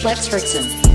Flex Frickson.